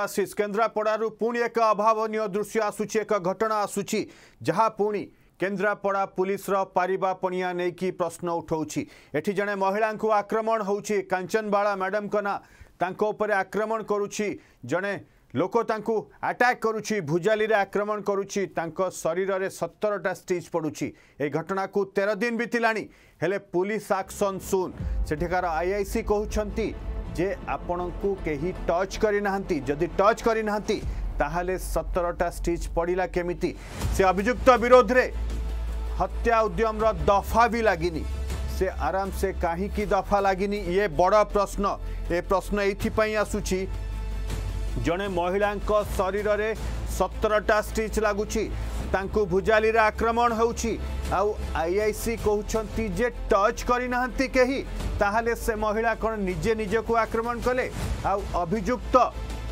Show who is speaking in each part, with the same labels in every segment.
Speaker 1: ଆଶିଷ କେନ୍ଦ୍ରାପଡ଼ାରୁ ପୁଣି ଏକ ଅଭାବନୀୟ ଦୃଶ୍ୟ ଆସୁଛି ଏକ ଘଟଣା ଆସୁଛି ଯାହା ପୁଣି କେନ୍ଦ୍ରାପଡ଼ା ପୁଲିସର ପାରିବା ପଣିଆ ନେଇକି ପ୍ରଶ୍ନ ଉଠାଉଛି ଏଠି ଜଣେ ମହିଳାଙ୍କୁ ଆକ୍ରମଣ ହେଉଛି କାଞ୍ଚନବାଳା ମ୍ୟାଡ଼ାମଙ୍କ ନାଁ ତାଙ୍କ ଉପରେ ଆକ୍ରମଣ କରୁଛି ଜଣେ ଲୋକ ତାଙ୍କୁ ଆଟାକ୍ କରୁଛି ଭୁଜାଲିରେ ଆକ୍ରମଣ କରୁଛି ତାଙ୍କ ଶରୀରରେ ସତରଟା ଷ୍ଟିଚ୍ ପଡ଼ୁଛି ଏହି ଘଟଣାକୁ ତେର ଦିନ ବିତିଲାଣି ହେଲେ ପୁଲିସ ଆକ୍ସନ୍ ସୁନ୍ ସେଠିକାର ଆଇଆଇସି କହୁଛନ୍ତି जे आपण को कहीं टच करना जदि टच करनी सतरटा स्टिच पड़ा केमी से अभुक्त विरोध में हत्या उद्यम दफा भी लगे से आराम से कहीं दफा लगे ये बड़ प्रश्न ये प्रश्न ये आसुची जड़े महिला शरीर में सतरटा स्टिच लगुच ତାଙ୍କୁ ଭୁଜାଲିରେ ଆକ୍ରମଣ ହେଉଛି ଆଉ ଆଇଆଇସି କହୁଛନ୍ତି ଯେ ଟଚ୍ କରିନାହାନ୍ତି କେହି ତାହେଲେ ସେ ମହିଳା କ'ଣ ନିଜେ ନିଜକୁ ଆକ୍ରମଣ କଲେ ଆଉ ଅଭିଯୁକ୍ତ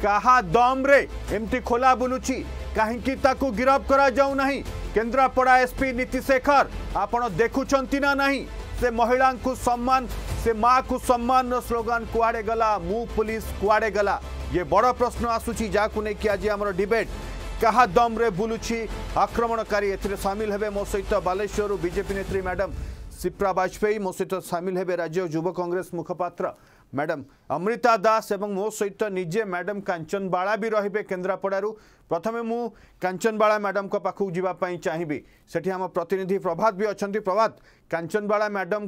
Speaker 1: କାହା ଦମ୍ରେ ଏମିତି ଖୋଲା ବୁଲୁଛି କାହିଁକି ତାକୁ ଗିରଫ କରାଯାଉନାହିଁ କେନ୍ଦ୍ରାପଡ଼ା ଏସ୍ପି ନୀତିଶେଖର ଆପଣ ଦେଖୁଛନ୍ତି ନା ନାହିଁ ସେ ମହିଳାଙ୍କୁ ସମ୍ମାନ ସେ ମାଆକୁ ସମ୍ମାନର ସ୍ଲୋଗାନ କୁଆଡ଼େ ଗଲା ମୁଁ ପୁଲିସ କୁଆଡ଼େ ଗଲା ଇଏ ବଡ଼ ପ୍ରଶ୍ନ ଆସୁଛି ଯାହାକୁ ନେଇକି ଆଜି ଆମର ଡିବେଟ୍ क्या दम्रे बुलू आक्रमणकारी एमिल हे मो सहित बालेश्वर बीजेपी नेत्री मैडम सिप्रा बाजपेयी मो सहित सामिल है राज्य युव कंग्रेस मुखपात्र ম্যাডাম অমৃতা দাস এবং মো সহিত নিজে ম্যাডাম কাঞ্চন বাড়া বি রহবে কেন্দ্রাপড়ার প্রথমে মু কাঞ্চন বাড়া ম্যাডাম পাখু যা চাহিবি সেটি আমার প্রতিনিধি প্রভাত বি অনেক প্রভাত কাঞ্চন বাড়া ম্যাডাম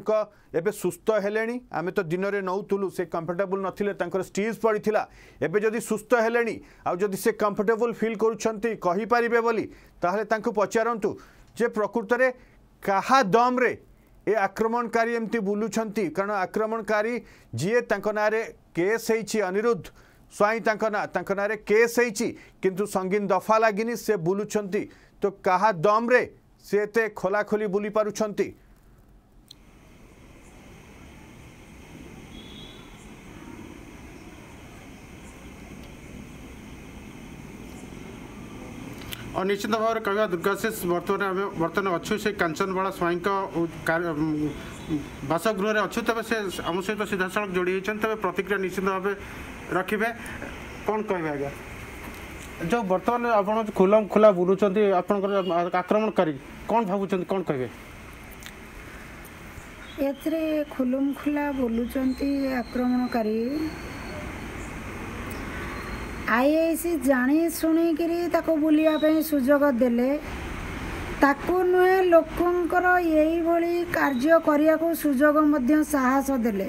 Speaker 1: এবে সুস্থ হলে আমি তো দিনরে নৌলু সে কমফর্টেবল নথিলে তাঁর স্টিজ পড়ি এবে যদি সুস্থ হলে আদি সে কমফর্টেবল ফিল করছেন কহিপারে বলে তাহলে তাঁর পচারতু যে প্রকৃতরে কাহা দমরে ଏ ଆକ୍ରମଣକାରୀ ଏମିତି ବୁଲୁଛନ୍ତି କାରଣ ଆକ୍ରମଣକାରୀ ଯିଏ ତାଙ୍କ ନାଁରେ କେସ୍ ହେଇଛି ଅନିରୁଦ୍ଧ ସ୍ୱାଇଁ ତାଙ୍କ ନାଁ ତାଙ୍କ ନାଁରେ କେସ୍ ହେଇଛି କିନ୍ତୁ ସଙ୍ଗୀନ ଦଫା ଲାଗିନି ସେ ବୁଲୁଛନ୍ତି ତ କାହା ଦମ୍ରେ ସେ ଏତେ ଖୋଲାଖୋଲି ବୁଲି ପାରୁଛନ୍ତି
Speaker 2: અનિશ્ચિત ભાવે કહીવા દુર્ગાશેશ વર્તમાન વર્તમાન અચ્છે કેંસન બાલા સ્વયંકા વાસ ગ્રહરે અચ્છતવસે અમસયત સિદ્ધાસન જોડી હૈ છંતે પ્રતિક્ર નિશ્ચિત ભાવે રાખીબે કોણ કહીવાગા જો વર્તમાન આપણો ખુલમ ખુલા બોલુ છંતિ આપણકો આક્રમણ કરી કોણ ભાભુ છંતિ કોણ કહે એતરે ખુલમ
Speaker 3: ખુલા બોલુ છંતિ આક્રમણ કરી ଆଇଆଇସି ଜାଣି ଶୁଣିକିରି ତାକୁ ବୁଲିବା ପାଇଁ ସୁଯୋଗ ଦେଲେ ତାକୁ ନୁହେଁ ଲୋକଙ୍କର ଏଇଭଳି କାର୍ଯ୍ୟ କରିବାକୁ ସୁଯୋଗ ମଧ୍ୟ ସାହସ ଦେଲେ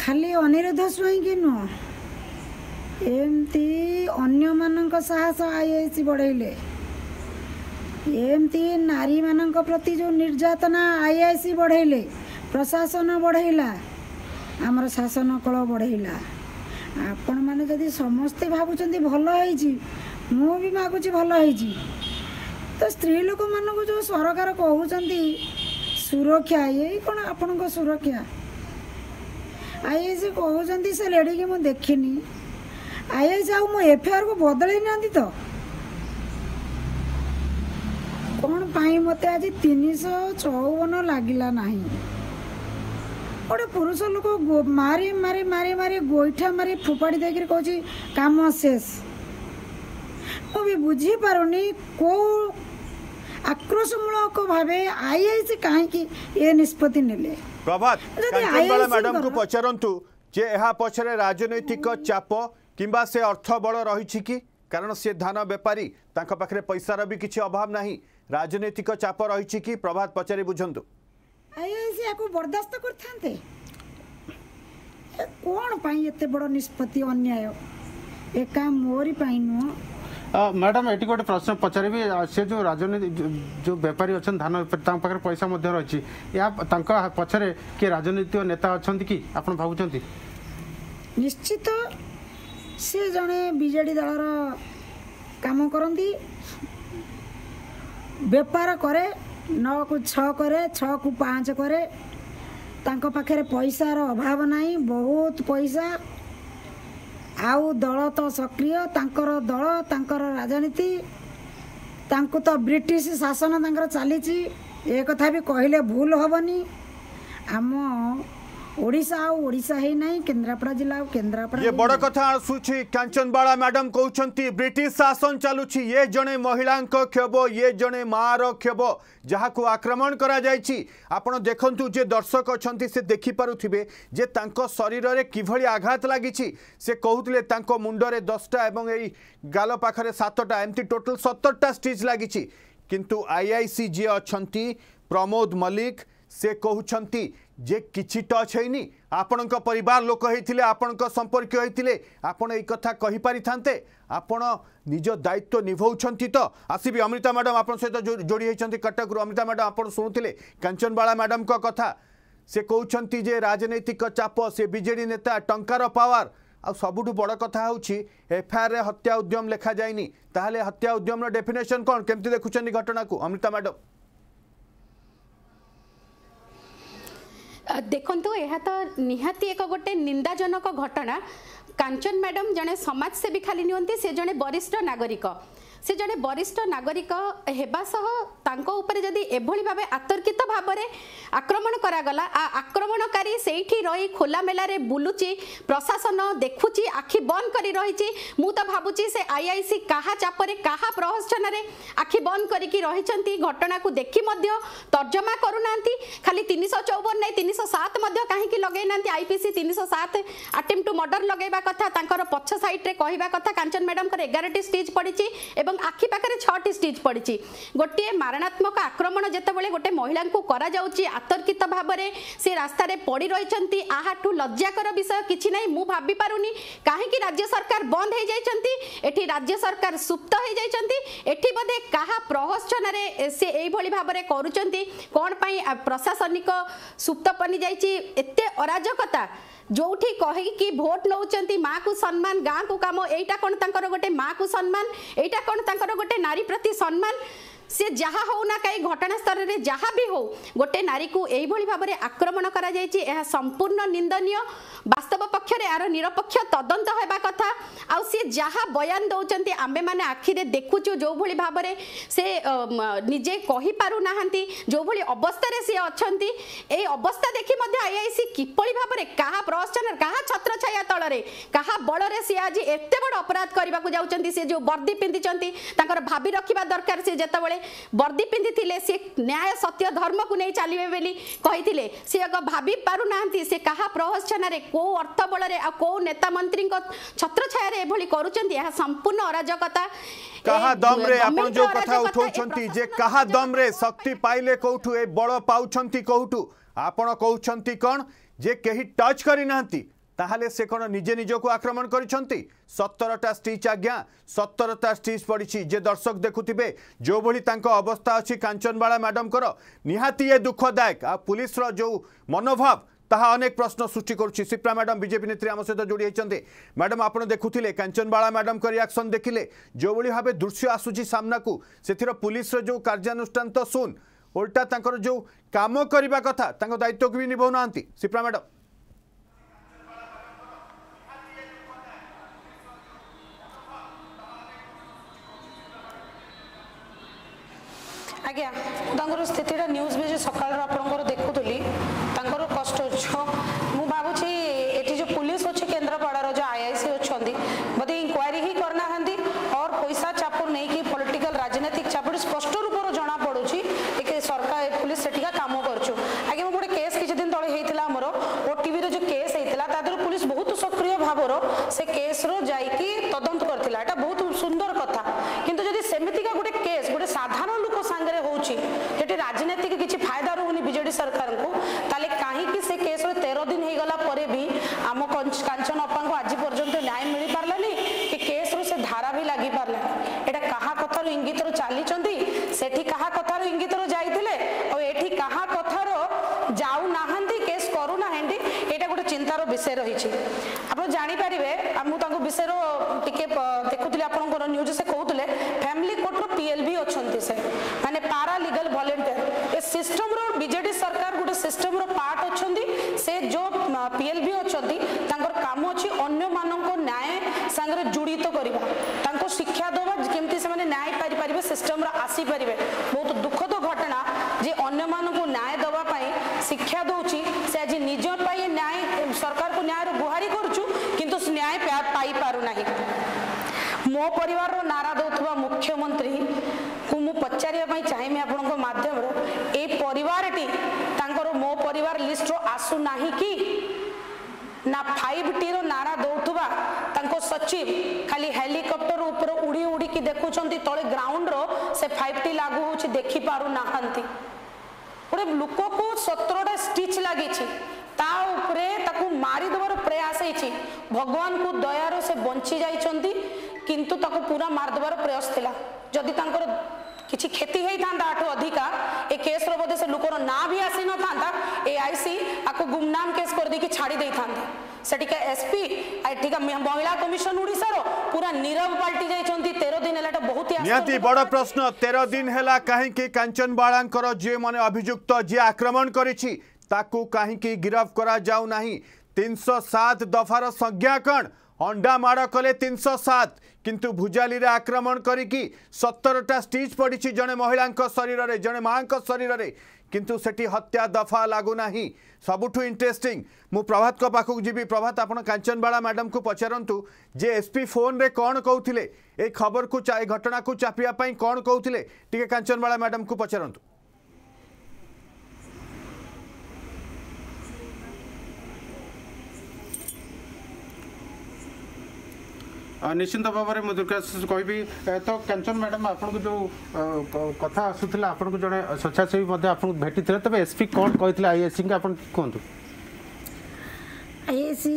Speaker 3: ଖାଲି ଅନିରୁଦ୍ଧ ସ୍ୱାଇଁକି ନୁହଁ ଏମିତି ଅନ୍ୟମାନଙ୍କ ସାହସ ଆଇଆଇସି ବଢ଼େଇଲେ ଏମିତି ନାରୀମାନଙ୍କ ପ୍ରତି ଯେଉଁ ନିର୍ଯାତନା ଆଇଆଇସି ବଢ଼େଇଲେ ପ୍ରଶାସନ ବଢ଼େଇଲା ଆମର ଶାସନ କଳ ବଢ଼େଇଲା ଆପଣମାନେ ଯଦି ସମସ୍ତେ ଭାବୁଛନ୍ତି ଭଲ ହେଇଛି ମୁଁ ବି ମାଗୁଛି ଭଲ ହେଇଛି ତ ସ୍ତ୍ରୀ ଲୋକମାନଙ୍କୁ ଯେଉଁ ସରକାର କହୁଛନ୍ତି ସୁରକ୍ଷା ଏଇ କ'ଣ ଆପଣଙ୍କ ସୁରକ୍ଷା ଆଇ ଏସ୍ କହୁଛନ୍ତି ସେ ଲେଡ଼ିକି ମୁଁ ଦେଖିନି ଆଇ ଏସ୍ ଆଉ ମୁଁ ଏଫ୍ଆଇଆର୍କୁ ବଦଳେଇ ନାହାନ୍ତି ତ କ'ଣ ପାଇଁ ମୋତେ ଆଜି ତିନିଶହ ଚଉବନ ଲାଗିଲା ନାହିଁ गोटे पुरुष लोक मारे मारे मारे मारे गोईठा मारे फोपाड़ी देकर कह कम शेष मु भी बुझी पारनी को आक्रोशमूलक भाव आई
Speaker 1: आई
Speaker 3: सी
Speaker 1: कहीं
Speaker 3: निष्पत्ति
Speaker 1: ने
Speaker 3: प्रभात
Speaker 1: मैडम को पचारंतु जे यहा पछरे राजनीतिक चाप किंबा से अर्थ बल रही कि कारण से धान बेपारी पैसार भी किसी अभाव ना राजनीतिक चाप रही कि प्रभात पचारि बुझंतु
Speaker 3: ସେ ୟାକୁ ବରଦାସ୍ତ କରିଥାନ୍ତେ କ'ଣ ପାଇଁ ଏତେ ବଡ଼ ନିଷ୍ପତ୍ତି ଅନ୍ୟାୟ ଏକା ମୋରି ପାଇଁ ନୁହଁ
Speaker 2: ମ୍ୟାଡ଼ାମ୍ ଏଠି ଗୋଟେ ପ୍ରଶ୍ନ ପଚାରିବି ସେ ଯେଉଁ ରାଜନୀତି ଯେଉଁ ବେପାରୀ ଅଛନ୍ତି ଧାନ ବେପାରୀ ତାଙ୍କ ପାଖରେ ପଇସା ମଧ୍ୟ ରହିଛି ଏହା ତାଙ୍କ ପଛରେ କିଏ ରାଜନୈତିକ ନେତା ଅଛନ୍ତି କି ଆପଣ ଭାବୁଛନ୍ତି
Speaker 3: ନିଶ୍ଚିତ ସେ ଜଣେ ବିଜେଡ଼ି ଦଳର କାମ କରନ୍ତି ବେପାର କରେ ନଅକୁ ଛଅ କରେ ଛଅକୁ ପାଞ୍ଚ କରେ ତାଙ୍କ ପାଖରେ ପଇସାର ଅଭାବ ନାହିଁ ବହୁତ ପଇସା ଆଉ ଦଳ ତ ସକ୍ରିୟ ତାଙ୍କର ଦଳ ତାଙ୍କର ରାଜନୀତି ତାଙ୍କୁ ତ ବ୍ରିଟିଶ ଶାସନ ତାଙ୍କର ଚାଲିଛି ଏ କଥା ବି କହିଲେ ଭୁଲ ହେବନି ଆମ ओडिसा आ ओडिसा हे नै केंद्रापडा
Speaker 1: ये बडो कथा सुछि मैडम कहउछंती ब्रिटिश शासन चालुछि ये जणे महिलांक खेबो ये जणे मारो खेबो जहा को आक्रमण करा दर्शक अछंती से देखि परुथिबे शरीर रे कि आघात लगी से कहउतले मुंड रे 10टा एवं एई सतटा पाखरे 7टा एंती टोटल 70टा आई लागिछि किंतु आईआईसी जे प्रमोद मल्लिक ସେ କହୁଛନ୍ତି ଯେ କିଛି ଟଚ୍ ହେଇନି ଆପଣଙ୍କ ପରିବାର ଲୋକ ହେଇଥିଲେ ଆପଣଙ୍କ ସମ୍ପର୍କୀୟ ହେଇଥିଲେ ଆପଣ ଏଇ କଥା କହିପାରିଥାନ୍ତେ ଆପଣ ନିଜ ଦାୟିତ୍ୱ ନିଭାଉଛନ୍ତି ତ ଆସିବି ଅମିତା ମ୍ୟାଡ଼ାମ୍ ଆପଣଙ୍କ ସହିତ ଯୋଡ଼ି ହେଇଛନ୍ତି କଟକରୁ ଅମିତା ମ୍ୟାଡ଼ାମ୍ ଆପଣ ଶୁଣୁଥିଲେ କାଞ୍ଚନବାଳା ମ୍ୟାଡ଼ାମ୍ଙ୍କ କଥା ସେ କହୁଛନ୍ତି ଯେ ରାଜନୈତିକ ଚାପ ସେ ବିଜେଡ଼ି ନେତା ଟଙ୍କାର ପାୱାର ଆଉ ସବୁଠୁ ବଡ଼ କଥା ହେଉଛି ଏଫ୍ଆଇଆର୍ରେ ହତ୍ୟା ଉଦ୍ୟମ ଲେଖାଯାଇନି ତାହେଲେ ହତ୍ୟା ଉଦ୍ୟମର ଡେଫିନେସନ୍ କ'ଣ କେମିତି ଦେଖୁଛନ୍ତି ଘଟଣାକୁ ଅମିତା ମ୍ୟାଡ଼ାମ୍
Speaker 4: ଦେଖନ୍ତୁ ଏହା ତ ନିହାତି ଏକ ଗୋଟେ ନିନ୍ଦାଜନକ ଘଟଣା କାଞ୍ଚନ ମ୍ୟାଡ଼ାମ୍ ଜଣେ ସମାଜସେବୀ ଖାଲି ନୁହନ୍ତି ସେ ଜଣେ ବରିଷ୍ଠ ନାଗରିକ ସେ ଜଣେ ବରିଷ୍ଠ ନାଗରିକ ହେବା ସହ ତାଙ୍କ ଉପରେ ଯଦି ଏଭଳି ଭାବେ ଆତର୍କିତ ଭାବରେ ଆକ୍ରମଣ କରାଗଲା ଆକ୍ରମଣକାରୀ ସେଇଠି ରହି ଖୋଲାମେଲାରେ ବୁଲୁଛି ପ୍ରଶାସନ ଦେଖୁଛି ଆଖି ବନ୍ଦ କରି ରହିଛି ମୁଁ ତ ଭାବୁଛି ସେ ଆଇଆଇସି କାହା ଚାପରେ କାହା ପ୍ରହସନରେ ଆଖି ବନ୍ଦ କରିକି ରହିଛନ୍ତି ଘଟଣାକୁ ଦେଖି ମଧ୍ୟ ତର୍ଜମା କରୁନାହାନ୍ତି ଖାଲି ତିନିଶହ ଚଉବନ ନାହିଁ ତିନିଶହ ସାତ ମଧ୍ୟ କାହିଁକି ଲଗେଇ ନାହାନ୍ତି ଆଇପିସି ତିନିଶହ ସାତ ଆଟେମ୍ପ টু মର୍ଡର ଲଗାଇବା କଥା ତାଙ୍କର ପଛ ସାଇଡ଼ରେ କହିବା କଥା କାଞ୍ଚନ ମ୍ୟାଡ଼ାମଙ୍କର ଏଗାରଟି ଷ୍ଟିଜ୍ ପଡ଼ିଛି ଏବଂ ଆଖି ପାଖରେ ଛଅଟି ଷ୍ଟିଜ୍ ପଡ଼ିଛି ଗୋଟିଏ ମାରଣାତ୍ମକ ଆକ୍ରମଣ ଯେତେବେଳେ ଗୋଟେ ମହିଳାଙ୍କୁ କରାଯାଉଛି ଆତର୍କିତ ଭାବରେ ସେ ରାସ୍ତାରେ ପଡ଼ି ରହିଛନ୍ତି ଆହାଠୁ ଲଜ୍ଜାକର ବିଷୟ କିଛି ନାହିଁ ମୁଁ ଭାବିପାରୁନି କାହିଁକି ରାଜ୍ୟ ସରକାର ବନ୍ଦ ହେଇଯାଇଛନ୍ତି ଏଠି ରାଜ୍ୟ ସରକାର ସୁପ୍ତ ହେଇଯାଇଛନ୍ତି ଏଠି ବୋଧେ କାହା ପ୍ରହସନରେ ସେ ଏଇଭଳି ଭାବରେ କରୁଛନ୍ତି କ'ଣ ପାଇଁ ପ୍ରଶାସନିକ ସୁପ୍ତ ବନିଯାଇଛି ଏତେ ଅରାଜକତା ଯେଉଁଠି କହିକି ভোট নেউচন্তি মাকু সম্মান গাঁকু কাম এইটা কোন তাঙ্কর গোটে মাকু সম্মান এইটা কোন তাঙ্কর গোটে নারী প্রতি সম্মান সে যা হোক না কাই ঘটনাস্থলের যা বি হোক গোটে নারী এইভাবে ভাবে আক্রমণ করা যাই সম্পূর্ণ নিন্দনীয় বাস্তব পক্ষে আর নিরপেক্ষ তদন্ত হওয়া কথা সে যাহা বয়ান দৌঁচ আমি আখিরে দেখুছু যেভাবে ভাবে সে নিজে কহিপারু না যেভাবে অবস্থায় সি অনেক এই অবস্থা দেখি আইআইসি কিপরি ভাবে কাহা প্রহসনের কাহা ছত্রছায়া তলরে কাহা বলরে সি আজ এত বড় অপরাধ করা যাচ্ছেন সে যে বর্দি পিঁধিছেন তাঁর ভাবি রাখা দরকার সে যেতবে বর্দি পিঁধিলে সে ন্যায় সত্য ধর্মক নিয়ে চালবে বলে কে সে ভাবি পু না সে কাহা প্রহসনের কেউ অর্থ বলরে আউ নেতা মন্ত্রী ছত্রছায়ার এভাবে କରୁଛନ୍ତି ଏହା ସମ୍ପୂର୍ଣ୍ଣ ଅରାଜକତା
Speaker 1: କାହା ଦମରେ ଆପଣ ଯୋଉ କଥା ଉଠାଉଛନ୍ତି ଯେ କାହା ଦମରେ ଶକ୍ତି ପାଇଲେ କୋଉଠୁ ଏ ବଳ ପାଉଛନ୍ତି କୋଉଠୁ ଆପଣ କହୁଛନ୍ତି କ'ଣ ଯେ କେହି ଟଚ୍ କରିନାହାନ୍ତି ତାହେଲେ ସେ କ'ଣ ନିଜେ ନିଜକୁ ଆକ୍ରମଣ କରିଛନ୍ତି ସତରଟା ଷ୍ଟିଚ୍ ଆଜ୍ଞା ସତରଟା ଷ୍ଟିଚ୍ ପଡ଼ିଛି ଯେ ଦର୍ଶକ ଦେଖୁଥିବେ ଯେଉଁଭଳି ତାଙ୍କ ଅବସ୍ଥା ଅଛି କାଞ୍ଚନବାଳା ମ୍ୟାଡ଼ାମଙ୍କର ନିହାତି ଏ ଦୁଃଖଦାୟକ ଆଉ ପୁଲିସର ଯେଉଁ ମନୋଭାବ ତାହା ଅନେକ ପ୍ରଶ୍ନ ସୃଷ୍ଟି କରୁଛି ସିପ୍ରା ମ୍ୟାଡ଼ାମ୍ ବିଜେପି ନେତ୍ରୀ ଆମ ସହିତ ଯୋଡ଼ି ହୋଇଛନ୍ତି ମ୍ୟାଡ଼ାମ୍ ଆପଣ ଦେଖୁଥିଲେ କାଞ୍ଚନବାଳା ମ୍ୟାଡ଼ାମ୍ଙ୍କ ରିଆକ୍ସନ୍ ଦେଖିଲେ ଯେଉଁଭଳି ଭାବେ ଦୃଶ୍ୟ ଆସୁଛି ସାମ୍ନାକୁ ସେଥିର ପୁଲିସର ଯେଉଁ କାର୍ଯ୍ୟାନୁଷ୍ଠାନ ତ ଶୂନ ଓଲଟା ତାଙ୍କର ଯେଉଁ କାମ କରିବା କଥା ତାଙ୍କ ଦାୟିତ୍ୱକୁ ବି ନିଭାଉ ନାହାନ୍ତି ସିପ୍ରା ମ୍ୟାଡ଼ାମ୍
Speaker 5: ଆଜ୍ଞା ତାଙ୍କର ସ୍ଥିତିଟା ନ୍ୟୁଜ୍ ବି ସକାଳର ଆପଣଙ୍କର ଦେଖୁଥିଲେ 사고로 सिस्टम पारे बहुत भगवान को दया से बंची जाइंट किंतु ताको पूरा मारदेवार प्रयास था जदि तर कि क्षति होता आठ अधिका ए केस रोधे से लोकर ना भी आसी न था ए आई सी आपको गुमनाम केस कर देखिए छाड़ी दे था सेठिका एसपी आठिका महिला कमिशन रो पूरा नीरव पाल्टी जाइंट तेर दिन है बहुत ही निहाती बड़ प्रश्न
Speaker 1: तेर
Speaker 5: दिन
Speaker 1: है
Speaker 5: कहीं
Speaker 1: कांचनवाड़ा जे मैंने अभिजुक्त जे आक्रमण कर ताकू कहीं गिरफ्त करा जाऊ नहीं তিনশো সাত দফার সংজ্ঞা কণ অন্ডা মাড় কলে তিনশো সাত কিন্তু ভুজালিরে আক্রমণ করিকি সতরটা স্টিচ পড়িছি জনে মহিলাঙ্ক শরীরে জনে মাঙ্ক শরীরে কিন্তু সেটি হত্যা দফা লাগু না সবুঠু ইন্টারেস্টিং মু প্রভাত পাখক যিবি প্রভাত আপনার কাঞ্চনবাড়া ম্যাডাম কু পচারতু যে এসপি ফোনরে কণ কৌলে এই খবর কু ঘটনা কু চাপিয়া কণ কৌলে টিকে কাঞ্চনবাড়া ম্যাডাম কু
Speaker 2: পচারতু ନିଶ୍ଚିନ୍ତ ଭାବରେ ମୁଁ ଦୁର୍ଗା କହିବି ତ କାଞ୍ଚନ ମ୍ୟାଡ଼ାମ୍ ଆପଣଙ୍କୁ ଯେଉଁ କଥା ଆସୁଥିଲା ଆପଣଙ୍କୁ ଜଣେ ସ୍ୱେଚ୍ଛାସେବୀ ମଧ୍ୟ ଆପଣଙ୍କୁ ଭେଟିଥିଲେ ତେବେ ଏସ୍ପି କ'ଣ କହିଥିଲେ ଆଇଏସ୍ସିଙ୍କୁ ଆପଣ କୁହନ୍ତୁ
Speaker 3: ଆଇଏସ୍ସି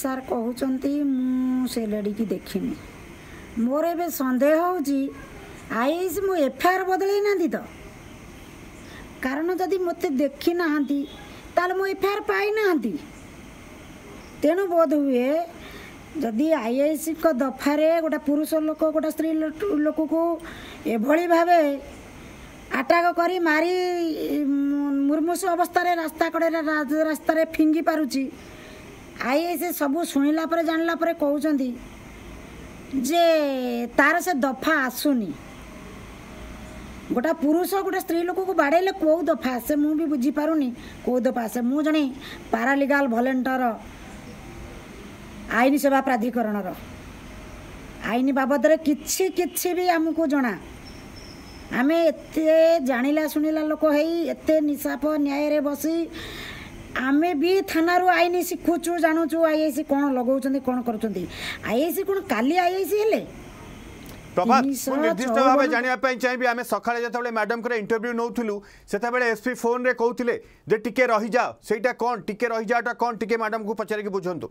Speaker 3: ସାର୍ କହୁଛନ୍ତି ମୁଁ ସେ ଲେଡ଼ିକି ଦେଖିନି ମୋର ଏବେ ସନ୍ଦେହ ହେଉଛି ଆଇଏସ୍ସି ମୁଁ ଏଫଆଇଆର୍ ବଦଳେଇ ନାହାନ୍ତି ତ କାରଣ ଯଦି ମୋତେ ଦେଖିନାହାନ୍ତି ତାହେଲେ ମୁଁ ଏଫଆଇଆର୍ ପାଇନାହାନ୍ତି ତେଣୁ ବୋଧ ହୁଏ ଯଦି ଆଇ ଆଇ ସିଙ୍କ ଦଫାରେ ଗୋଟେ ପୁରୁଷ ଲୋକ ଗୋଟେ ସ୍ତ୍ରୀ ଲୋକକୁ ଏଭଳି ଭାବେ ଆଟାକ୍ କରି ମାରି ମୁର୍ମୁଷ ଅବସ୍ଥାରେ ରାସ୍ତା କଡ଼ରେ ରାସ୍ତାରେ ଫିଙ୍ଗି ପାରୁଛି ଆଇ ଆଇ ସି ସବୁ ଶୁଣିଲା ପରେ ଜାଣିଲା ପରେ କହୁଛନ୍ତି ଯେ ତାର ସେ ଦଫା ଆସୁନି ଗୋଟେ ପୁରୁଷ ଗୋଟେ ସ୍ତ୍ରୀ ଲୋକକୁ ବାଡ଼େଇଲେ କେଉଁ ଦଫା ଆସେ ମୁଁ ବି ବୁଝିପାରୁନି କେଉଁ ଦଫା ଆସେ ମୁଁ ଜଣେ ପାରାଲିଗାଲ ଭଲେଣ୍ଟର ଆଇନ ସେବା ପ୍ରାଧିକରଣର ଆଇନ ବାବଦରେ କିଛି କିଛି ବି ଆମକୁ ଜଣା ଆମେ ଏତେ ଜାଣିଲା ଶୁଣିଲା ଲୋକ ହେଇ ଏତେ ନିଶାପ ନ୍ୟାୟରେ ବସି ଆମେ ବି ଥାନାରୁ ଆଇନ ଶିଖୁଛୁ ଜାଣୁଛୁ ଆଇ ଆଇ ସି କ'ଣ ଲଗାଉଛନ୍ତି କ'ଣ କରୁଛନ୍ତି ଆଇ ଆଇ ସି କ'ଣ
Speaker 1: କାଲି
Speaker 3: ଆଇ
Speaker 1: ଆଇ ସି
Speaker 3: ହେଲେ
Speaker 1: নির্দিষ্ট ভাবে জাঁয়া চাইবি আমি সকালে যেতবে ম্যাডামকর ইন্টরভিউ নৌলু সেতবে এসপি ফোনে কৌলে যে টিকি রহিযাও সেইটা কম টিকি রহিযাওটা কম টিকি ম্যাডামকে পচারিকি বুঝতু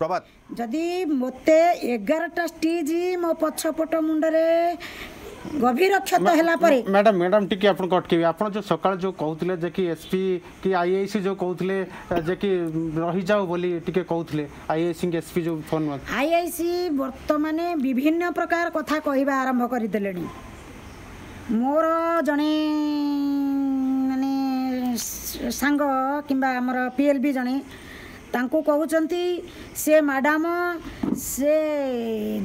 Speaker 1: প্রভাত
Speaker 3: যদি মতে এগারোটা স্টিচ মো পছপট মুন্ডরে ଗଭୀର କ୍ଷତ ହେଲା ପରେ
Speaker 2: ମ୍ୟାଡ଼ାମ୍ ମ୍ୟାଡ଼ାମ୍ ଟିକେ ଆପଣଙ୍କୁ ଅଟକେଇବି ଆପଣ ଯେଉଁ ସକାଳେ ଯେଉଁ କହୁଥିଲେ ଯେ କି ଏସ୍ପି କି ଆଇଆଇସି ଯେଉଁ କହୁଥିଲେ ଯେ କି ରହିଯାଉ ବୋଲି ଟିକେ କହୁଥିଲେ ଆଇଆଇସି ଏସ୍ପି ଯେଉଁ ଫୋନ୍
Speaker 3: ଆଇଆଇସି ବର୍ତ୍ତମାନ ବିଭିନ୍ନ ପ୍ରକାର କଥା କହିବା ଆରମ୍ଭ କରିଦେଲେଣି ମୋର ଜଣେ ମାନେ ସାଙ୍ଗ କିମ୍ବା ଆମର ପିଏଲ୍ ବି ଜଣେ ତାଙ୍କୁ କହୁଛନ୍ତି ସେ ମ୍ୟାଡ଼ାମ ସେ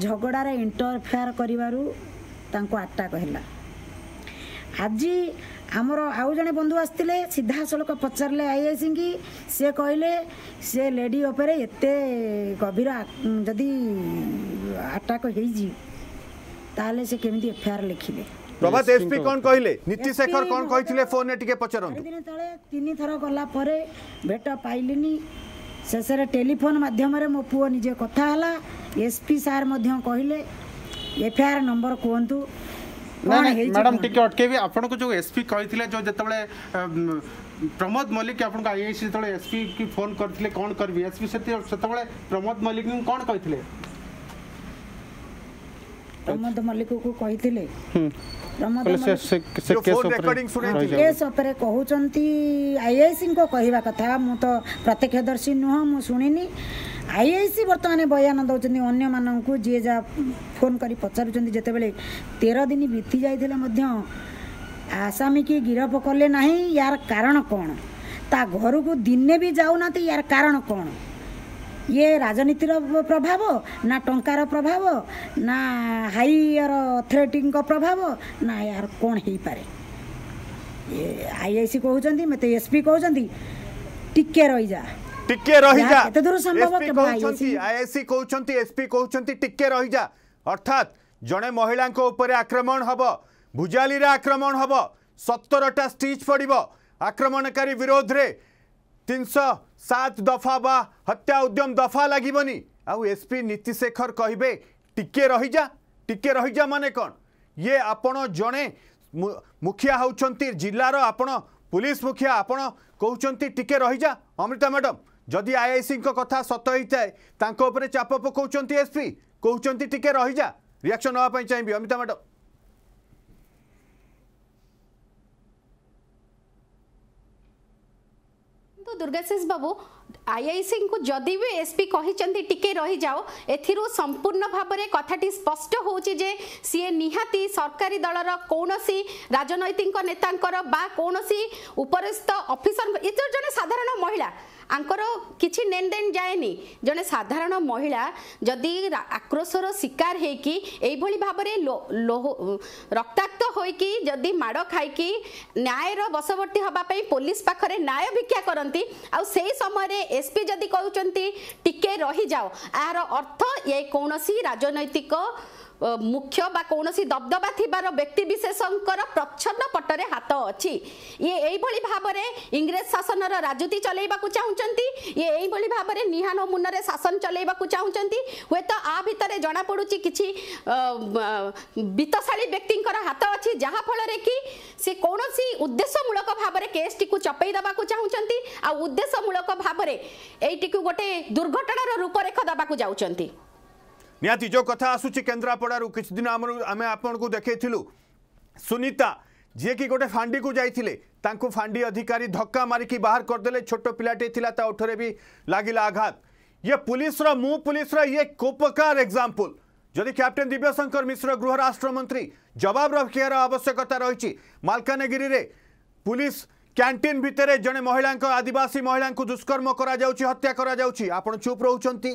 Speaker 3: ଝଗଡ଼ାରେ ଇଣ୍ଟରଫେୟାର କରିବାରୁ ତାଙ୍କୁ ଆଟାକ୍ ହେଲା ଆଜି ଆମର ଆଉ ଜଣେ ବନ୍ଧୁ ଆସିଥିଲେ ସିଧାସଳଖ ପଚାରିଲେ ଆଇଆଇସିଙ୍କି ସେ କହିଲେ ସେ ଲେଡ଼ି ଉପରେ ଏତେ ଗଭୀର ଯଦି ଆଟାକ୍ ହେଇଛି ତାହେଲେ ସେ କେମିତି ଏଫଆଇଆର ଲେଖିବେ
Speaker 1: ପ୍ରଭାତ ଏସପି କ'ଣ କହିଲେ ନୀତି ଶେଖର କ'ଣ କହିଥିଲେ ଫୋନରେ ଟିକେ ପଚାରନ୍ତୁ
Speaker 3: ତଳେ ତିନି ଥର ଗଲା ପରେ ଭେଟ ପାଇଲିନି शेषे टेलीफोन मध्यम मो पु निजे कथा एसपी सार कहले
Speaker 2: एफआईआर
Speaker 3: नंबर
Speaker 2: कहतु
Speaker 3: मैडम
Speaker 2: टी
Speaker 3: अटक
Speaker 2: आपको जो एसपी कही जो जो प्रमोद मल्लिक आपसी जो एसपी की फोन करते कौन करी एसपी से प्रमोद मल्लिक कौन कही ପ୍ରମୋଦ
Speaker 3: ମଲ୍ଲିକକୁ କହିଥିଲେ ପ୍ରମୋଦ
Speaker 2: କେସ୍ ଉପରେ
Speaker 3: କହୁଛନ୍ତି ଆଇଆଇସିଙ୍କ କହିବା କଥା ମୁଁ ତ ପ୍ରତ୍ୟକ୍ଷଦର୍ଶୀ ନୁହଁ ମୁଁ ଶୁଣିନି ଆଇଆଇସି ବର୍ତ୍ତମାନ ବୟାନ ଦେଉଛନ୍ତି ଅନ୍ୟମାନଙ୍କୁ ଯିଏ ଯାହା ଫୋନ୍ କରି ପଚାରୁଛନ୍ତି ଯେତେବେଳେ ତେର ଦିନ ବିତି ଯାଇଥିଲେ ମଧ୍ୟ ଆସାମୀକି ଗିରଫ କଲେ ନାହିଁ ୟାର କାରଣ କ'ଣ ତା ଘରକୁ ଦିନେ ବି ଯାଉନାହାନ୍ତି ୟାର କାରଣ କ'ଣ ଇଏ ରାଜନୀତିର ପ୍ରଭାବ ନା ଟଙ୍କାର ପ୍ରଭାବ ନା ହାଇୟର ଅଥରିଟିଙ୍କ ପ୍ରଭାବ ନା ଏହାର କ'ଣ ହେଇପାରେ ଆଇ ଆଇ ସି କହୁଛନ୍ତି ମୋତେ ଏସ୍ ପି କହୁଛନ୍ତି ଟିକେ ରହିଯା
Speaker 1: ଟିକେ ରହିଯା
Speaker 3: ଏତେ ଦୂର ସମ୍ଭବ
Speaker 1: କହୁଛନ୍ତି ଆଇଆଇସି କହୁଛନ୍ତି ଏସ୍ପି କହୁଛନ୍ତି ଟିକେ ରହିଯା ଅର୍ଥାତ୍ ଜଣେ ମହିଳାଙ୍କ ଉପରେ ଆକ୍ରମଣ ହେବ ଭୁଜାଲିରେ ଆକ୍ରମଣ ହେବ ସତରଟା ଷ୍ଟିଚ୍ ପଡ଼ିବ ଆକ୍ରମଣକାରୀ ବିରୋଧରେ ତିନିଶହ ସାତ ଦଫା ବା ହତ୍ୟା ଉଦ୍ୟମ ଦଫା ଲାଗିବନି ଆଉ ଏସ୍ପି ନୀତିଶେଖର କହିବେ ଟିକେ ରହିଯା ଟିକେ ରହିଯା ମାନେ କ'ଣ ଇଏ ଆପଣ ଜଣେ ମୁଖିଆ ହେଉଛନ୍ତି ଜିଲ୍ଲାର ଆପଣ ପୁଲିସ ମୁଖିଆ ଆପଣ କହୁଛନ୍ତି ଟିକେ ରହିଯା ଅମୃତା ମ୍ୟାଡ଼ାମ୍ ଯଦି ଆଇଆଇସିଙ୍କ କଥା ସତ ହେଇଥାଏ ତାଙ୍କ ଉପରେ ଚାପ ପକାଉଛନ୍ତି ଏସ୍ପି କହୁଛନ୍ତି ଟିକେ ରହିଯା ରିଆକ୍ସନ୍ ନେବା ପାଇଁ ଚାହିଁବି ଅମିତା ମ୍ୟାଡ଼ାମ୍
Speaker 4: ଦେଖନ୍ତୁ ଦୁର୍ଗାଶିଷ ବାବୁ ଆଇଆଇସିଙ୍କୁ ଯଦି ବି ଏସ୍ପି କହିଛନ୍ତି ଟିକେ ରହିଯାଉ ଏଥିରୁ ସମ୍ପୂର୍ଣ୍ଣ ଭାବରେ କଥାଟି ସ୍ପଷ୍ଟ ହେଉଛି ଯେ ସିଏ ନିହାତି ସରକାରୀ ଦଳର କୌଣସି ରାଜନୈତିକ ନେତାଙ୍କର ବା କୌଣସି ଉପରିସ୍ଥ ଅଫିସର ଏ ଜଣେ ସାଧାରଣ ମହିଳା ଆଙ୍କର କିଛି ନେନ୍ ଦେନ୍ ଯାଏନି ଜଣେ ସାଧାରଣ ମହିଳା ଯଦି ଆକ୍ରୋଶର ଶିକାର ହେଇକି ଏଇଭଳି ଭାବରେ ରକ୍ତାକ୍ତ ହୋଇକି ଯଦି ମାଡ଼ ଖାଇକି ନ୍ୟାୟର ବଶବର୍ତ୍ତୀ ହେବା ପାଇଁ ପୋଲିସ ପାଖରେ ନ୍ୟାୟ ଭିକ୍ଷା କରନ୍ତି ଆଉ ସେଇ ସମୟରେ ଏସ୍ପି ଯଦି କହୁଛନ୍ତି ଟିକେ ରହିଯାଅ ଏହାର ଅର୍ଥ ଏ କୌଣସି ରାଜନୈତିକ ମୁଖ୍ୟ ବା କୌଣସି ଦବଦବା ଥିବାର ବ୍ୟକ୍ତିବିଶେଷଙ୍କର ପ୍ରଚ୍ଛନ୍ନ ପଟରେ ହାତ ଅଛି ଇଏ ଏଇଭଳି ଭାବରେ ଇଂରେଜ ଶାସନର ରାଜୁତି ଚଲେଇବାକୁ ଚାହୁଁଛନ୍ତି ଇଏ ଏଇଭଳି ଭାବରେ ନିହାନ ମୁନରେ ଶାସନ ଚଲେଇବାକୁ ଚାହୁଁଛନ୍ତି ହୁଏତ ଆ ଭିତରେ ଜଣାପଡ଼ୁଛି କିଛି ବିତ୍ତଶାଳୀ ବ୍ୟକ୍ତିଙ୍କର ହାତ ଅଛି ଯାହାଫଳରେ କି ସେ କୌଣସି ଉଦ୍ଦେଶ୍ୟମୂଳକ ଭାବରେ କେସ୍ଟିକୁ ଚପେଇ ଦେବାକୁ ଚାହୁଁଛନ୍ତି ଆଉ ଉଦ୍ଦେଶ୍ୟମୂଳକ ଭାବରେ ଏଇଟିକୁ ଗୋଟେ ଦୁର୍ଘଟଣାର ରୂପରେଖ ଦେବାକୁ ଯାଉଛନ୍ତି
Speaker 1: निहाति जो कथा आसूसी केन्द्रापड़ कि दिन आम आपको देखेलु सुनीता जीक गोटे फांडी को जाते फांडी अधिकारी धक्का मारिकी बाहर करदे छोट पाटे ओठे भी लगे आघात ये पुलिस मु पुलिस ये कोपकार एक्जामपल जदि कैप्टेन दिव्यशंकर मिश्र गृह राष्ट्रमंत्री जवाब रखार आवश्यकता रही मलकानगि पुलिस କ୍ୟାଣ୍ଟିନ୍ ଭିତରେ ଜଣେ ମହିଳାଙ୍କ ଆଦିବାସୀ ମହିଳାଙ୍କୁ ଦୁଷ୍କର୍ମ କରାଯାଉଛି ହତ୍ୟା କରାଯାଉଛି ଆପଣ ଚୁପ୍ ରହୁଛନ୍ତି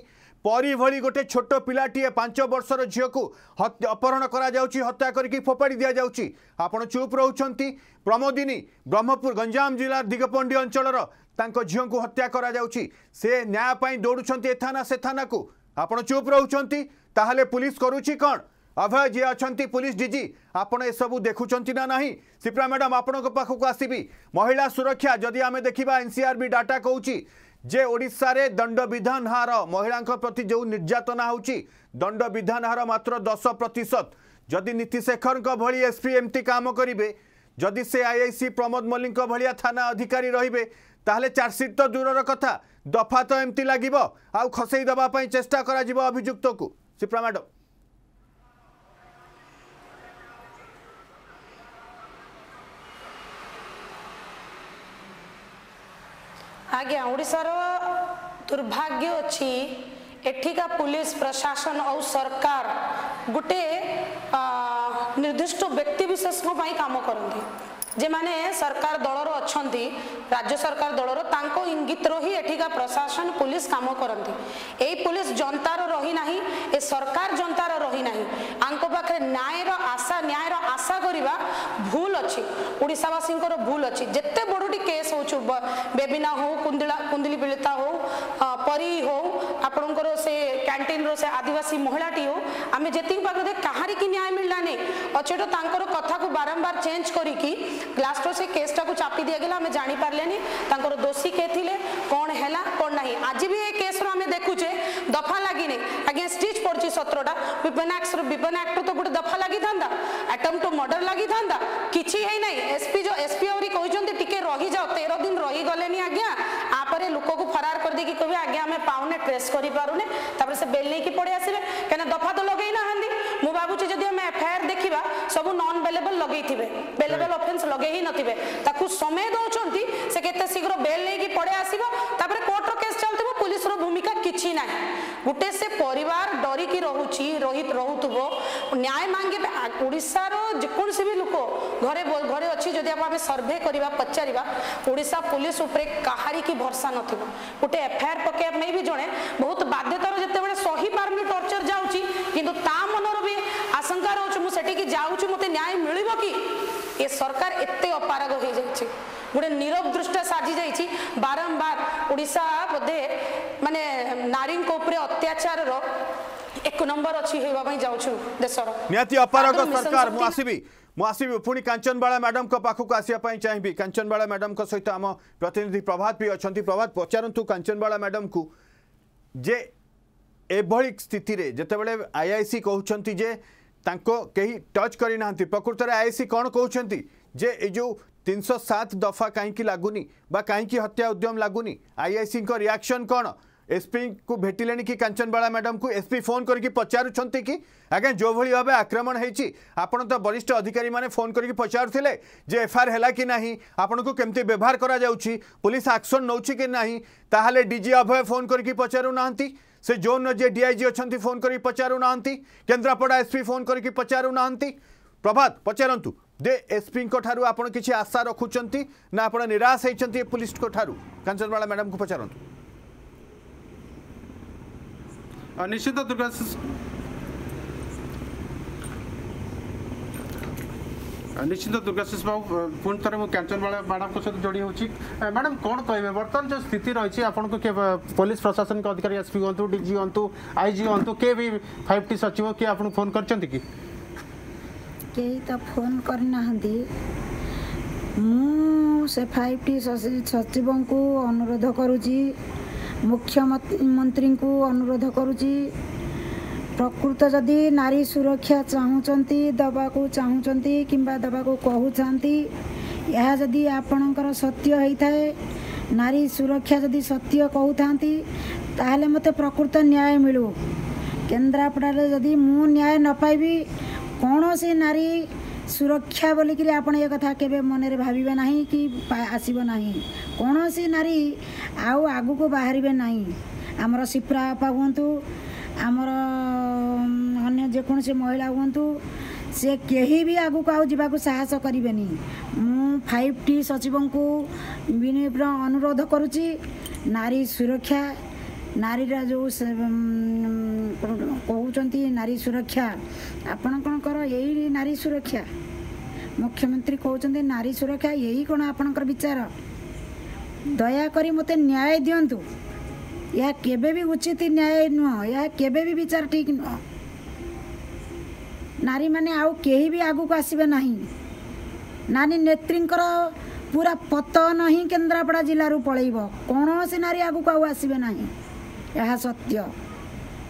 Speaker 1: ପରିଭଳି ଗୋଟେ ଛୋଟ ପିଲାଟିଏ ପାଞ୍ଚ ବର୍ଷର ଝିଅକୁ ଅପହରଣ କରାଯାଉଛି ହତ୍ୟା କରିକି ଫୋପାଡ଼ି ଦିଆଯାଉଛି ଆପଣ ଚୁପ୍ ରହୁଛନ୍ତି ପ୍ରମୋଦିନୀ ବ୍ରହ୍ମପୁର ଗଞ୍ଜାମ ଜିଲ୍ଲା ଦିଗପଣ୍ଡି ଅଞ୍ଚଳର ତାଙ୍କ ଝିଅଙ୍କୁ ହତ୍ୟା କରାଯାଉଛି ସେ ନ୍ୟାୟ ପାଇଁ ଦୌଡ଼ୁଛନ୍ତି ଏ ଥାନା ସେ ଥାନାକୁ ଆପଣ ଚୁପ୍ ରହୁଛନ୍ତି ତାହେଲେ ପୁଲିସ୍ କରୁଛି କ'ଣ अभय जी अच्छा पुलिस डीजी आपण एसबू देखुं ना ना सीप्रा मैडम आपको पाखक आसबि महिला सुरक्षा जदि आम देखा एनसीआर भी डाटा कौची जे ओडार दंड विधान हार महिला प्रति जो निर्यातना होंड विधान हार मात्र दस प्रतिशत जदि नीतिशेखर शेखर एसपी एमती काम करेंगे जदि से आईआईसी प्रमोद मल्लिक भाया थाना अधिकारी रे ताहले चार्जसीट तो दूर कथा दफा तो एमती लगे आउ खसईदेप चेस्टा कर अभियुक्त को सीप्रा मैडम
Speaker 5: ଆଜ୍ଞା ଓଡ଼ିଶାର ଦୁର୍ଭାଗ୍ୟ ଅଛି ଏଠିକା ପୁଲିସ ପ୍ରଶାସନ ଆଉ ସରକାର ଗୋଟେ ନିର୍ଦ୍ଦିଷ୍ଟ ବ୍ୟକ୍ତିବିଶେଷଙ୍କ ପାଇଁ କାମ କରନ୍ତି ଯେଉଁମାନେ ସରକାର ଦଳର ଅଛନ୍ତି ରାଜ୍ୟ ସରକାର ଦଳର ତାଙ୍କ ଇଙ୍ଗିତର ହିଁ ଏଠିକା ପ୍ରଶାସନ ପୁଲିସ କାମ କରନ୍ତି ଏଇ ପୁଲିସ ଜନତାର ରହିନାହିଁ ଏ ସରକାର ଜନତାର ରହିନାହିଁ ଆଙ୍କ পাখে ন্যায়ের আশা ন্যায়ের আশা করা ভুল অছি ওড়শাবাসীঙ্কর ভুল অছি যেতে বড়টি কেস হোচু বেবিনা হো কুন্দিলা কুন্দিলি পীড়িতা হো পরি হো আপনার সে ক্যান্টিন্র সে আদিবাসী মহিলাটি হো আমি যেতিক পাখে কাহারি কি ন্যায় মিললানি অচেট তাঁকর কথা বারম্বার চেঞ্জ করিকি গ্লাসর সে কেসটা চাপি দিয়ে গেলে আমি জাঁপারে তাঁর দোষী কে লে কণ হল কণ না আজ বি এ কেস্র আমি দেখুছে ସତରଟା ପିପେନାକ୍ସର ପିପେନାକ୍ଟର ତ ଗୋଟେ ଦଫା ଲାଗିଥାନ୍ତା ଆଟମ୍ ଟୁ ମର୍ଡର ଲାଗିଥାନ୍ତା କିଛି ହେଇନାହିଁ ଏସ୍ପି ଯେଉଁ ଏସ୍ପି ଆହୁରି କହିଛନ୍ତି ଟିକେ ରହିଯାଅ ତେର ଦିନ ରହିଗଲେନି ଆଜ୍ଞା ଆପରେ ଲୋକକୁ ଫରାର କରିଦେଇକି କହିବେ ଆଜ୍ଞା ଆମେ ପାଉନେ ଟ୍ରେସ୍ କରିପାରୁନେ ତାପରେ ସେ ବେଲ୍ ନେଇକି ପଳେଇ ଆସିବେ କାହିଁକିନା ଦଫା ତ ଲଗେଇ ନାହାନ୍ତି ମୁଁ ଭାବୁଛି ଯଦି ଆମେ ଏଫଆଇଆର୍ ଦେଖିବା ସବୁ ନନ୍ ବେଲେବଲ୍ ଲଗେଇଥିବେ ବେଲେବଲ୍ ଅଫେନ୍ସ ଲଗେଇ ହିଁ ନଥିବେ ତାକୁ ସମୟ ଦେଉଛନ୍ତି ସେ କେତେ ଶୀଘ୍ର ବେଲ୍ ନେଇକି ପଳେଇ ଆସିବ ତାପରେ পুলিশর ভূমিকা কিছু না গোটে সে পরিবার ডরিকি রহুছি রহুথব ন্যায় মাঙ্গিবে ওড়শার যেকোনসি বি লোক ঘরে ঘরে অছি যদি আমি সর্ভে করা পচারা ওড়শা পুলিশ উপরে কাহারি কি ভরসা নথিব গোটে এফআইআর পকাইবা পাই বি জনে বহুত বাধ্যতার যেতবে সহি পারুনি টর্চর যাচ্ছি কিন্তু তা মনর বি আশঙ্কা রয়েছে মু সেটিকি যাচ্ছি মতো ন্যায় মিলব কি এ সরকার এত অপারগ হয়ে যাচ্ছে गोटे नीरव दृष्ट साजी जा बारंबार ओडा बोधे मानने नारी अत्याचार एक नंबर अच्छी जाऊर
Speaker 1: मुसिबी पुणी
Speaker 5: कांचनबाला मैडम
Speaker 1: को पाखक
Speaker 5: आसपाई
Speaker 1: चाहिए कांचनबाला मैडम को सहित आम प्रतिनिधि प्रभात भी अच्छा प्रभात पचारतु कांचनबाला मैडम को जे एभली स्थिति जितेबले आई आई सी कहते कहीं टच करना प्रकृत आई आई सी कौन कहते जे ये तीन सौ सात दफा कहीं लगुनि कहीं हत्या उद्यम लगुनि आईआईसी रियाक्शन कौन एसपी को भेटिले कि कांचनबाला मैडम को एसपी फोन करके पचारुंट कि आज्ञा जो भाई भाव आक्रमण होपण तो वरिष्ठ अधिकारी मैंने फोन करके पचारुले जे एफआईआर है कि ना आपन को कमी व्यवहार कर पुलिस आक्शन नौ कि ना तो डी अभय फोन करके पचारू ना से जोन जे डीआईजी अच्छा फोन करके पचारू ना केन्द्रापड़ा एसपी फोन करके पचारू ना प्रभात पचारतु ଯେ ଏସ୍ପିଙ୍କ ଠାରୁ ଆପଣ କିଛି ଆଶା ରଖୁଛନ୍ତି ନା ଆପଣ ନିରାଶ ହେଇଛନ୍ତି ଏ ପୁଲିସଙ୍କ ଠାରୁ କାଞ୍ଚନମାଳା ମ୍ୟାଡ଼ାମଙ୍କୁ ପଚାରନ୍ତୁ
Speaker 2: ନିଶ୍ଚିତ ଦୁର୍ଗା ନିଶ୍ଚିତ ଦୁର୍ଗାଶିଷ ବାବୁ ପୁଣି ଥରେ ମୁଁ କାଞ୍ଚନବାଳା ମ୍ୟାଡ଼ାମଙ୍କ ସହିତ ଯୋଡ଼ି ହେଉଛି ମ୍ୟାଡ଼ାମ୍ କ'ଣ କହିବେ ବର୍ତ୍ତମାନ ଯେଉଁ ସ୍ଥିତି ରହିଛି ଆପଣଙ୍କୁ କିଏ ପୋଲିସ ପ୍ରଶାସନିକ ଅଧିକାରୀ ଏସ୍ପି ହୁଅନ୍ତୁ ଡିଜି ହୁଅନ୍ତୁ ଆଇଜି ହୁଅନ୍ତୁ କିଏ ବି ଫାଇଭ୍ ଟି ସଚିବ କିଏ ଆପଣଙ୍କୁ ଫୋନ୍ କରିଛନ୍ତି କି
Speaker 3: केही त फोन गरि से फाइभ टी सचिव अनुरोध गरु मुख्य मन्त्रीको अनुरोध गरु प्रकृत जति नारी सुरक्षा दबा दबा को चाहन्छ दबाकु यह यहाँ आपण्ड सत्य है नारी सुरक्षा जिम्मे सत्य कति मते प्रकृत न्याय मिल केन्द्रपडाले जिन्या नपि କୌଣସି ନାରୀ ସୁରକ୍ଷା ବୋଲିକିରି ଆପଣ ଏ କଥା କେବେ ମନରେ ଭାବିବେ ନାହିଁ କି ଆସିବ ନାହିଁ କୌଣସି ନାରୀ ଆଉ ଆଗକୁ ବାହାରିବେ ନାହିଁ ଆମର ସିପ୍ରା ଆପା ହୁଅନ୍ତୁ ଆମର ଅନ୍ୟ ଯେକୌଣସି ମହିଳା ହୁଅନ୍ତୁ ସେ କେହି ବି ଆଗକୁ ଆଉ ଯିବାକୁ ସାହସ କରିବେନି ମୁଁ ଫାଇଭ୍ ଟି ସଚିବଙ୍କୁ ବିନୀପ୍ର ଅନୁରୋଧ କରୁଛି ନାରୀ ସୁରକ୍ଷା ନାରୀର ଯେଉଁ କହୁଛନ୍ତି ନାରୀ ସୁରକ୍ଷା ଆପଣ କ'ଣଙ୍କର ଏଇ ନାରୀ ସୁରକ୍ଷା ମୁଖ୍ୟମନ୍ତ୍ରୀ କହୁଛନ୍ତି ନାରୀ ସୁରକ୍ଷା ଏଇ କ'ଣ ଆପଣଙ୍କର ବିଚାର ଦୟାକରି ମୋତେ ନ୍ୟାୟ ଦିଅନ୍ତୁ ଏହା କେବେ ବି ଉଚିତ ନ୍ୟାୟ ନୁହଁ ଏହା କେବେ ବି ବିଚାର ଠିକ୍ ନୁହଁ ନାରୀମାନେ ଆଉ କେହି ବି ଆଗକୁ ଆସିବେ ନାହିଁ ନାରୀ ନେତ୍ରୀଙ୍କର ପୁରା ପତନ ହିଁ କେନ୍ଦ୍ରାପଡ଼ା ଜିଲ୍ଲାରୁ ପଳେଇବ କୌଣସି ନାରୀ ଆଗକୁ ଆଉ ଆସିବେ ନାହିଁ ଏହା ସତ୍ୟ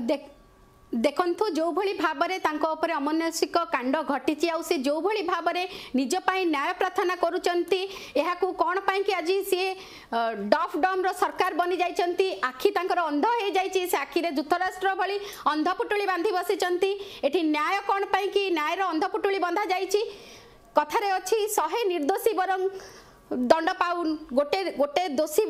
Speaker 4: ଦେଖନ୍ତୁ ଯେଉଁଭଳି ଭାବରେ ତାଙ୍କ ଉପରେ ଅମାନସିକ କାଣ୍ଡ ଘଟିଛି ଆଉ ସେ ଯେଉଁଭଳି ଭାବରେ ନିଜ ପାଇଁ ନ୍ୟାୟ ପ୍ରାର୍ଥନା କରୁଛନ୍ତି ଏହାକୁ କ'ଣ ପାଇଁକି ଆଜି ସିଏ ଡଫ୍ ଡମ୍ର ସରକାର ବନି ଯାଇଛନ୍ତି ଆଖି ତାଙ୍କର ଅନ୍ଧ ହେଇଯାଇଛି ସେ ଆଖିରେ ଯୁକ୍ତରାଷ୍ଟ୍ର ଭଳି ଅନ୍ଧ ପୁଟୁଳି ବାନ୍ଧି ବସିଛନ୍ତି ଏଠି ନ୍ୟାୟ କ'ଣ ପାଇଁକି ନ୍ୟାୟର ଅନ୍ଧ ପୁଟୁଳି ବନ୍ଧାଯାଇଛି କଥାରେ ଅଛି ଶହେ ନିର୍ଦ୍ଦୋଷୀ ବରଂ
Speaker 1: দণ্ড
Speaker 4: পাউন গোটে গোটে
Speaker 1: দোষী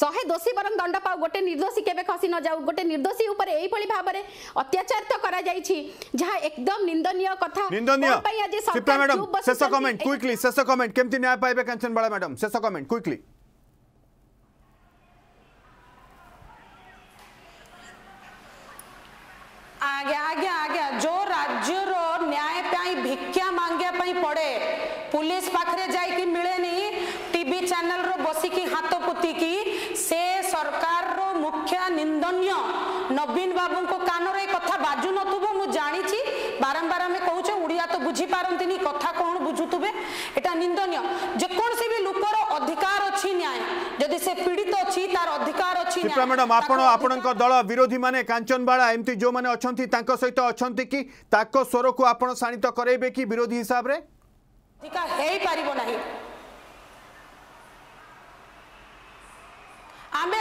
Speaker 4: শহে
Speaker 1: দোষী
Speaker 4: বরং
Speaker 1: দণ্ড
Speaker 4: পাও
Speaker 1: গোটে নির্দোষী কেবে খসি নযাও গোটে নির্দোষী উপরে এইভাবে ভাবে অত্যাচার তো
Speaker 5: করা যাইছি যা একদম নিন্দনীয় কথা নিন্দনীয় পাই আজ সরকার শেষ কমেন্ট কুইকলি শেষ কমেন্ট কেমতি ন্যায় পাইবে কাঞ্চনবালা ম্যাডাম শেষ কমেন্ট কুইকলি ଧନ୍ୟ ନବୀନ ବାବୁଙ୍କ କାନରେ କଥା ବାଜୁନଥିବ ମୁଁ ଜାଣିଛି ବାରମ୍ବାର ଆମେ କହୁଛେ ଓଡ଼ିଆ ତ ବୁଝିପାରନ୍ତିନି କଥା କ'ଣ ବୁଝୁଥିବେ ଏଟା ନିନ୍ଦନୀୟ ଯେକୌଣସି ବି ଲୋକର ଅଧିକାର ଅଛି ନ୍ୟାୟ ଯଦି ସେ ପୀଡ଼ିତ ଅଛି ତାର ଅଧିକାର ଅଛି
Speaker 1: ମ୍ୟାଡାମ୍ ଆପଣ ଆପଣଙ୍କ ଦଳ ବିରୋଧୀ ମାନେ କାଞ୍ଚନବାଳା ଏମିତି ଯେଉଁମାନେ ଅଛନ୍ତି ତାଙ୍କ ସହିତ ଅଛନ୍ତି କି ତାଙ୍କ ସ୍ୱରକୁ ଆପଣ ଶାଣିତ କରେଇବେ କି ବିରୋଧୀ ହିସାବରେ
Speaker 5: ହେଇପାରିବ ନାହିଁ ଆମେ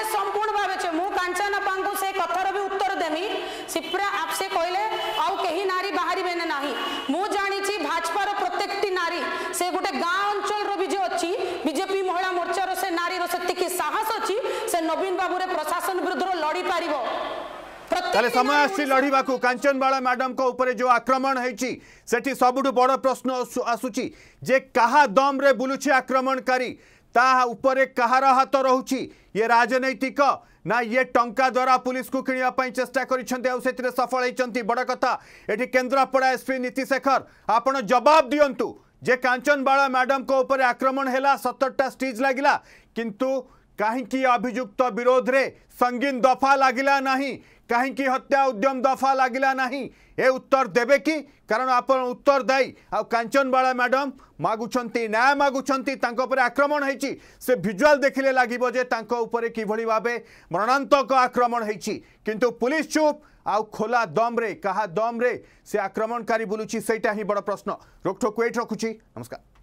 Speaker 5: ସିପ୍ରା ଆପସେ କହିଲେ ଆଉ କେହି ନାରୀ ବାହାରିବେ ନା ନାହିଁ ମୁଁ ଜାଣିଛି ଭାଜପାର ପ୍ରତ୍ୟେକଟି ନାରୀ ସେ ଗୋଟେ ଗାଁ ଅଞ୍ଚଳର ବି ଯେ ଅଛି ବିଜେପି ମହିଳା ମୋର୍ଚ୍ଚାର ସେ ନାରୀର ସେତିକି ସାହସ ଅଛି ସେ ନବୀନ ବାବୁରେ ପ୍ରଶାସନ ବିରୁଦ୍ଧରେ ଲଢି ପାରିବ
Speaker 1: তাহলে সময় আসছি লড়িবাকু কাঞ্চনবালা ম্যাডামক উপরে যে আক্রমণ হয়েছি সেটি সবুঠু বড় প্রশ্ন আসুচি যে কাহা দমরে বুলুছি আক্রমণকারী ତାହା ଉପରେ କାହାର ହାତ ରହୁଛି ଇଏ ରାଜନୈତିକ ନା ଇଏ ଟଙ୍କା ଦ୍ୱାରା ପୁଲିସକୁ କିଣିବା ପାଇଁ ଚେଷ୍ଟା କରିଛନ୍ତି ଆଉ ସେଥିରେ ସଫଳ ହେଇଛନ୍ତି ବଡ଼ କଥା ଏଠି କେନ୍ଦ୍ରାପଡ଼ା ଏସ୍ପି ନୀତିଶେଖର ଆପଣ ଜବାବ ଦିଅନ୍ତୁ ଯେ କାଞ୍ଚନବାଳା ମ୍ୟାଡ଼ାମଙ୍କ ଉପରେ ଆକ୍ରମଣ ହେଲା ସତରଟା ଷ୍ଟିଜ୍ ଲାଗିଲା କିନ୍ତୁ कहीं अभिजुक्त विरोध में संगीन दफा लगला ना कहीं हत्या उद्यम दफा लगला ना ये उत्तर देवे कि कारण आप उत्तर दायी आ मैडम मगुंट न्याय मगुंट आक्रमण हो से भिजुआल देखने लगे कि भाव मरणातक आक्रमण होती किंतु पुलिस चुप आउ खोला दम्रे क्या दम्रे से आक्रमणकारी बुलूची से बड़ प्रश्न रोकठोक वेट रखुची नमस्कार